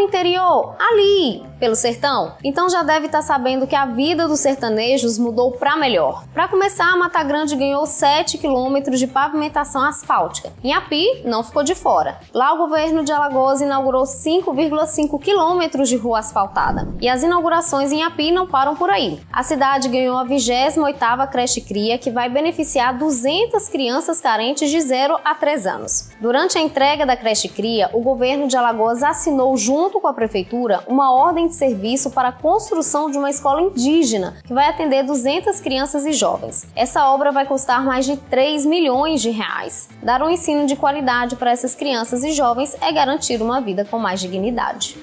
interior, ali, pelo sertão? Então já deve estar sabendo que a vida dos sertanejos mudou para melhor. Para começar, a Mata Grande ganhou 7 quilômetros de pavimentação asfáltica. Inhapi não ficou de fora. Lá o governo de Alagoas inaugurou 5,5 quilômetros de rua asfaltada. E as inaugurações em Inhapi não param por aí. A cidade ganhou a 28ª creche cria que vai beneficiar 200 crianças carentes de 0 a 3 anos. Durante a entrega da creche cria, o governo de Alagoas assinou junto com a prefeitura uma ordem de serviço para a construção de uma escola indígena que vai atender 200 crianças e jovens. Essa obra vai custar mais de 3 milhões de reais. Dar um ensino de qualidade para essas crianças e jovens é garantir uma vida com mais dignidade.